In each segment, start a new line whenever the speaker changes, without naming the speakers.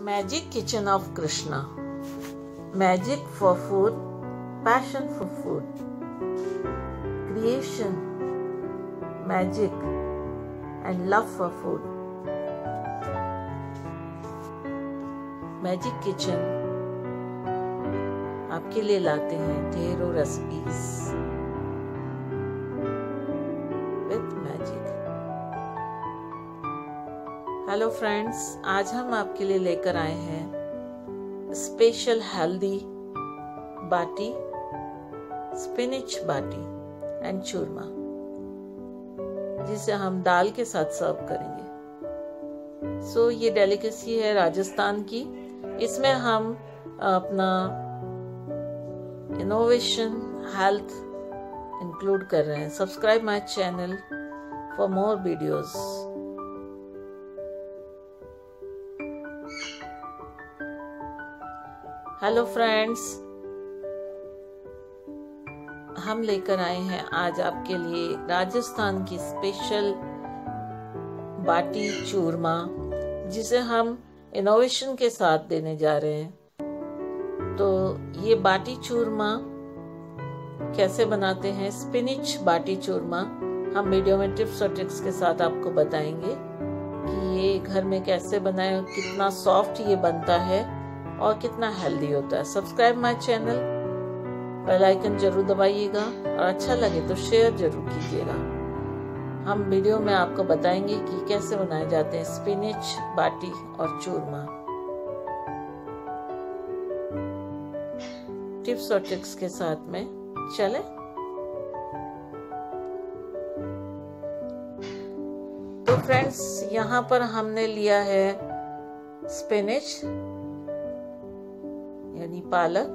Magic Kitchen of Krishna. Magic for food, passion for food. Creation, magic, and love for food. Magic kitchen आपके लिए लाते हैं ढेरों recipes hello friends आज हम आपके लिए लेकर आए हैं special healthy baati spinach baati and churma जिसे हम दाल के साथ सर्व करेंगे। सो so, ये डेलिकेसी है राजस्थान की। इसमें हम अपना इनोवेशन हेल्थ इंक्लूड कर रहे हैं। Subscribe my channel for more videos hello friends हम लेकर आए हैं आज आपके लिए राजस्थान की स्पेशल बाटी चूरमा, जिसे हम इनोवेशन के साथ देने जा रहे हैं। तो ये बाटी चूरमा कैसे बनाते हैं? स्पिनिच बाटी चूरमा हम वीडियो में टिप्स और ट्रिक्स के साथ आपको बताएँगे कि ये घर में कैसे बनाए कितना सॉफ्ट ये बनता है। और कितना हेल्दी होता है। Subscribe my channel bell icon ज़रूर दबाइएगा और अच्छा लगे तो शेयर ज़रूर कीजिएगा। हम वीडियो में आपको बताएँगे कि कैसे बनाए जाते हैं स्पिनिच बाटी और चूरमा। टिप्स और ट्रिक्स के साथ में चले। तो फ्रेंड्स यहाँ पर हमने लिया है स्पिनिच पालक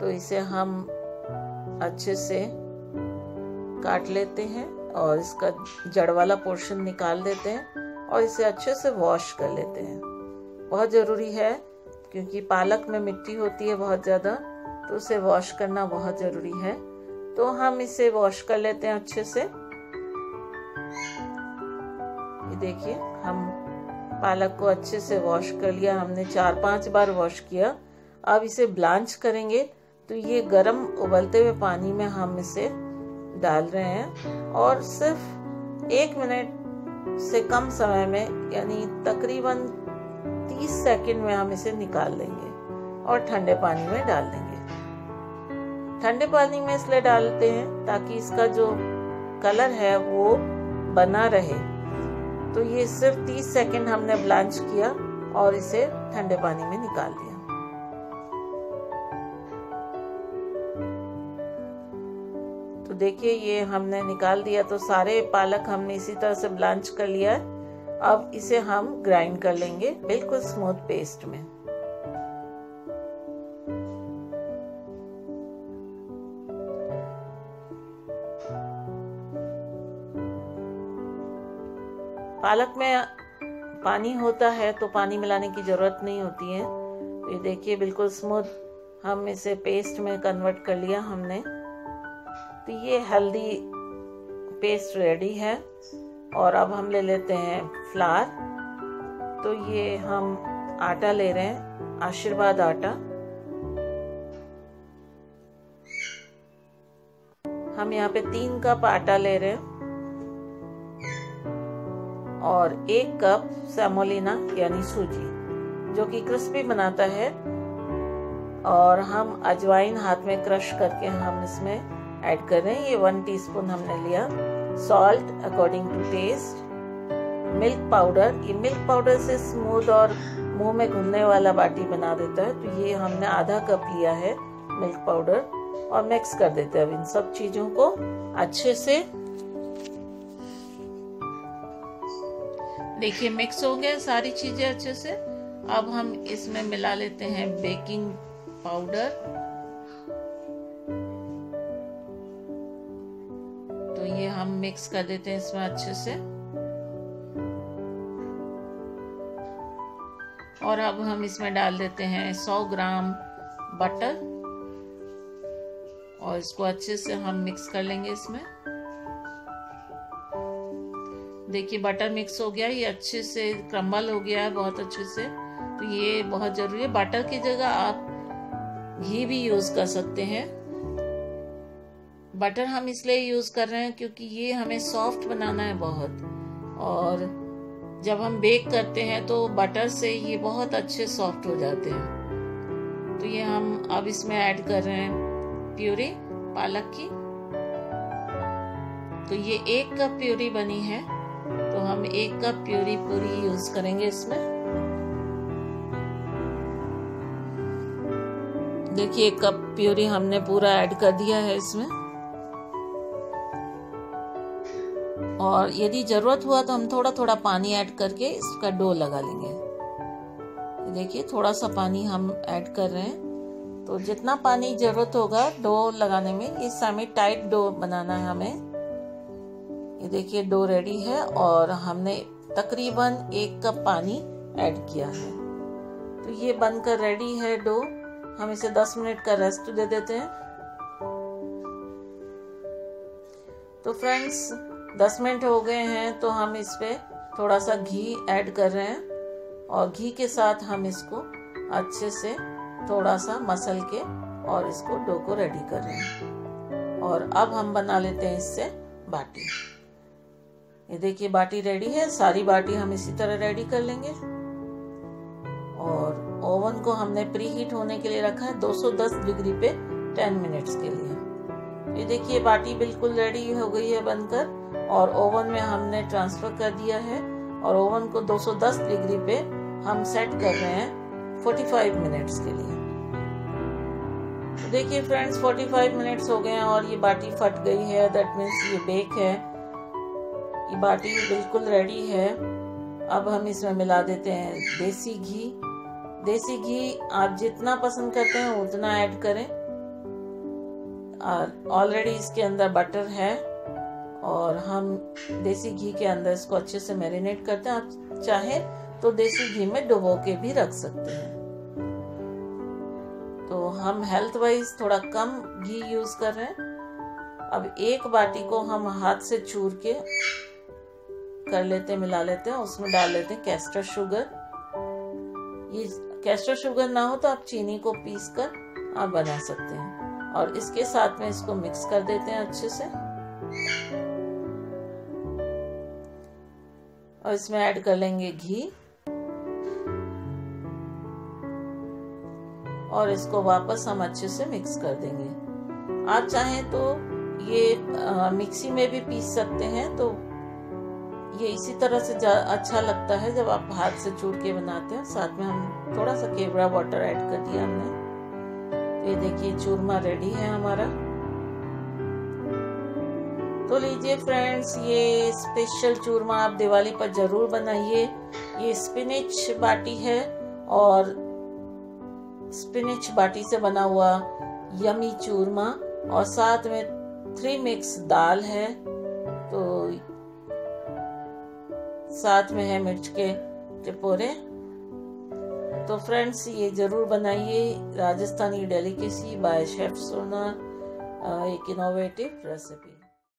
तो इसे हम अच्छे से काट लेते हैं और इसका जड़ वाला पोर्शन निकाल देते हैं और इसे अच्छे से वॉश कर लेते हैं। बहुत ज़रूरी है, क्योंकि पालक में मिट्टी होती है बहुत ज़्यादा तो उसे वॉश करना बहुत ज़रूरी है। तो हम इसे वॉश कर लेते हैं अच्छे से। ये देखिए, हम पालक को अच्छे से वॉश कर लिया, हमने चार पाँच बार वॉश किया। अब इसे ब्लांच करेंगे तो ये गरम उबलते हुए पानी में हम इसे डाल रहे हैं। और सिर्फ़ एक मिनट से कम समय में, यानी तकरीबन 30 सेकंड में हम इसे निकाल लेंगे और ठंडे पानी में डाल देंगे। ठंडे पानी में इसलिए डालते हैं ताकि इसका जो कलर है वो बना रहे। तो ये सिर्फ़ 30 सेकंड हमने ब्लांच किया और इसे ठंडे पानी में निकाल दिया। देखिए, ये हमने निकाल दिया तो सारे पालक हमने इसी तरह से ब्लांच कर लिया है। अब इसे हम ग्राइंड कर लेंगे बिल्कुल स्मूथ पेस्ट में। पालक में पानी होता है तो पानी मिलाने की ज़रूरत नहीं होती है। तो ये देखिए, बिल्कुल स्मूथ हम इसे पेस्ट में कन्वर्ट कर लिया हमने। तो ये हल्दी पेस्ट रेडी है। और अब हम ले लेते हैं फ्लार तो ये हम आटा ले रहे हैं, आशीर्वाद आटा। हम यहाँ पे तीन कप आटा ले रहे हैं। और एक कप सेमोलिना यानी सूजी, जो कि क्रिस्पी बनाता है। और हम अजवाइन हाथ में क्रश करके हम इसमें ऐड कर रहे हैं। ये वन टीस्पून हमने लिया। Salt according to taste milk powder ये मिल्क पाउडर से स्मूथ और मुँह में घुलने वाला बाटी बना देता है। तो ये हमने आधा कप लिया है मिल्क पाउडर और मिक्स कर देते हैं अब इन सब चीज़ों को अच्छे से। देखिए मिक्स हो गए सारी चीज़ें अच्छे से। अब हम इसमें मिला लेते हैं बेकिंग पाउडर हम मिक्स कर देते हैं इसमें अच्छे से। और अब हम इसमें डाल देते हैं 100 ग्राम बटर और इसको अच्छे से हम मिक्स कर लेंगे इसमें। देखिए बटर मिक्स हो गया, ये अच्छे से क्रम्बल हो गया है बहुत अच्छे से। तो ये बहुत ज़रूरी है बटर की जगह आप घी भी यूज़ कर सकते हैं। बटर हम इसलिए यूज़ कर रहे हैं क्योंकि ये हमें सॉफ्ट बनाना है बहुत। और जब हम बेक करते हैं तो बटर से ये बहुत अच्छे सॉफ्ट हो जाते हैं। तो ये हम अब इसमें ऐड कर रहे हैं प्यूरी, पालक की। तो ये एक कप प्यूरी बनी है तो हम एक कप प्यूरी पूरी यूज़ करेंगे इसमें। देखिए, एक कप प्यूरी हमने पूरा ऐड कर दिया है इसमें। और यदि ज़रूरत हुआ तो हम थोड़ा थोड़ा पानी ऐड करके इसका डो लगा लेंगे। देखिए थोड़ा सा पानी हम ऐड कर रहे हैं। तो जितना पानी ज़रूरत होगा डो लगाने में इस समय टाइट डो बनाना है हमें। ये देखिए, डो रेडी है और हमने तकरीबन एक कप पानी ऐड किया है। तो ये बनकर रेडी है डो। हम इसे 10 मिनट का रेस्ट दे देते हैं। तो फ्रेंड्स दस मिनट हो गए हैं तो हम इस पर थोड़ा सा घी ऐड कर रहे हैं और घी के साथ हम इसको अच्छे से थोड़ा सा मसल के और इसको डो को रेडी कर रहे हैं। और अब हम बना लेते हैं इससे बाटी। ये देखिए बाटी रेडी है, सारी बाटी हम इसी तरह रेडी कर लेंगे। और ओवन को हमने प्री हीट होने के लिए रखा है 210 डिग्री पे 10 मिनट्स के लिए। ये देखिए बाटी बिल्कुल रेडी हो गई है बनकर। और ओवन में हमने ट्रांसफ़र कर दिया है और ओवन को 210 डिग्री पे हम सेट कर रहे हैं 45 मिनट्स के लिए। तो देखिए फ्रेंड्स 45 मिनट्स हो गए हैं और ये बाटी फट गई है। दैट मीन्स ये बेक है। ये बाटी बिल्कुल रेडी है। अब हम इसमें मिला देते हैं देसी घी। देसी घी आप जितना पसंद करते हैं उतना ऐड करें। और ऑलरेडी इसके अंदर बटर है। और हम देसी घी के अंदर इसको अच्छे से मैरिनेट करते हैं। आप चाहे तो देसी घी में डुबो के भी रख सकते हैं। तो हम हेल्थ वाइज थोड़ा कम घी यूज़ कर रहे हैं। अब एक बाटी को हम हाथ से चूर के कर लेते हैं, मिला लेते हैं, उसमें डाल लेते हैं कैस्टर शुगर ये कैस्टर शुगर ना हो तो आप चीनी को पीस कर आप बना सकते हैं। और इसके साथ में इसको मिक्स कर देते हैं अच्छे से। और इसमें ऐड कर लेंगे घी। और इसको वापस हम अच्छे से मिक्स कर देंगे। आप चाहें तो ये आ, मिक्सी में भी पीस सकते हैं तो ये इसी तरह से अच्छा लगता है जब आप हाथ से चूर के बनाते हैं। साथ में हम थोड़ा सा केवड़ा वाटर ऐड कर दिया हमने। तो ये देखिए चूरमा रेडी है हमारा। तो लीजिए फ्रेंड्स ये स्पेशल चूरमा आप दिवाली पर ज़रूर बनाइए। ये स्पिनिच बाटी है और स्पिनिच बाटी से बना हुआ यमी चूरमा और साथ में थ्री मिक्स दाल है। तो साथ में है मिर्च के टिपोरे। तो फ्रेंड्स ये ज़रूर बनाइए। राजस्थानी डेलीकेसी बाय शेफ सोना एक इनोवेटिव रेसिपी